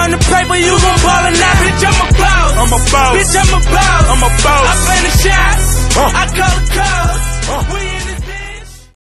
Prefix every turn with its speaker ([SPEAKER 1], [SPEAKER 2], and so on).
[SPEAKER 1] On the paper, you gon' ball or not. Bitch, I'm a boss.
[SPEAKER 2] I'm a boss.
[SPEAKER 1] Bitch, I'm a boss.